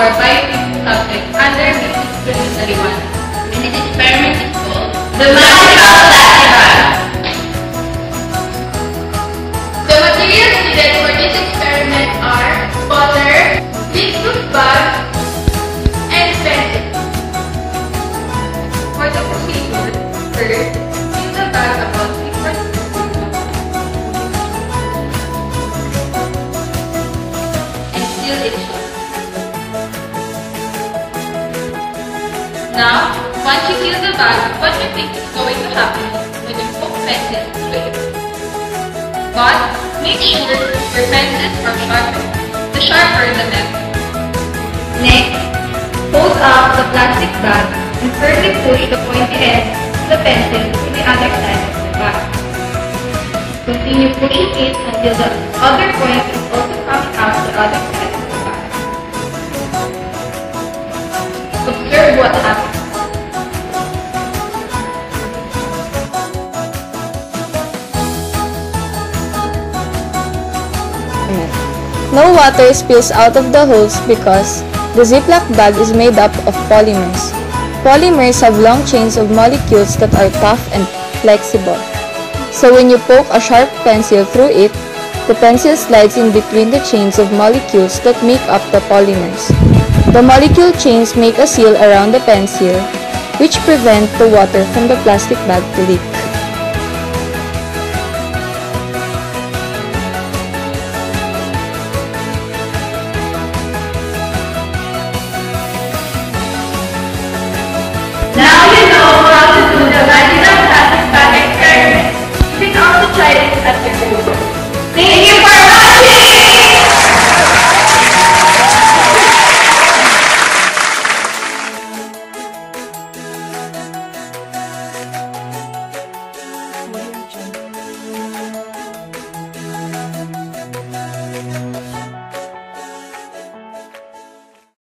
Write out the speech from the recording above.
of biophysics subject under Mrs. Belinda Liwanag. And this experiment is called The Magical Plastic Bag. The materials needed for this experiment are water, viscous bag, and pencil. For the procedure, first, Now, once you fill the bag, what do you think is going to happen when you poke pencil to it? But make sure your pencils are sharper. The sharper the better. Next, fold up the plastic bag and firmly push the pointy end of the pencil to the other side of the bag. Continue pushing it until the other point is also coming out the other side of the bag. Observe what happens. No water spills out of the holes because the Ziploc bag is made up of polymers. Polymers have long chains of molecules that are tough and flexible. So when you poke a sharp pencil through it, the pencil slides in between the chains of molecules that make up the polymers. The molecule chains make a seal around the pencil, which prevent the water from the plastic bag to leak.